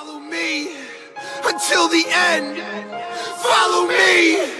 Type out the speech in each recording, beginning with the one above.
Follow me until the end. Follow me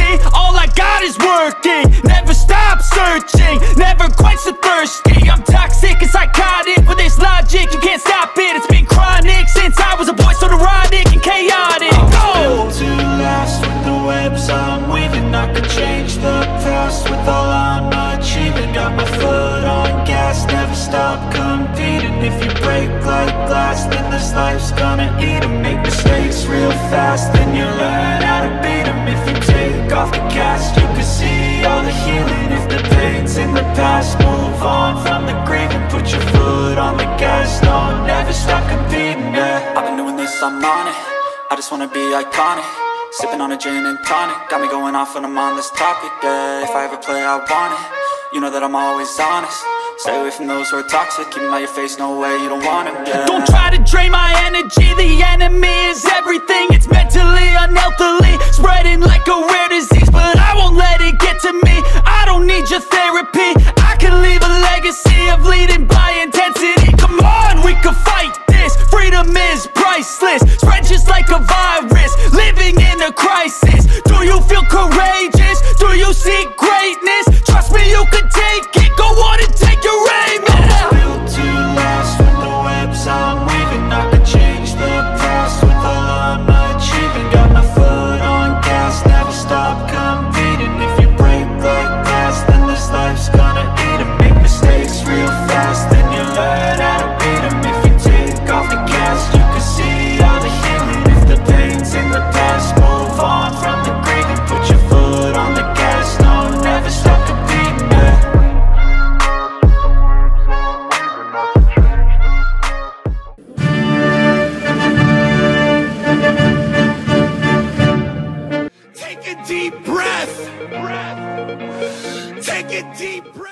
all I got is working. Never stop searching, never quite so thirsty. I'm toxic and psychotic with this logic You can't stop it, it's been chronic Since I was a boy so neurotic and chaotic. I'm Go! to last with the webs I'm weaving. I could change the past with all I'm achieving. Got my foot on gas, never stop competing. If you break like glass, then this life's gonna eat 'em. Make I'm on it. I just wanna be iconic. Sipping on a gin and tonic. Got me going off when I'm on this topic, yeah If I ever play, I want it. You know that I'm always honest. Stay away from those who are toxic. Keep 'em out your face, no way, you don't want 'em, yeah. Don't try to drain my energy. The enemy is everything is priceless. Spread just like a virus. Living in a crisis. Do you feel courageous? Do you seek Take a deep breath. breath. Take a deep breath.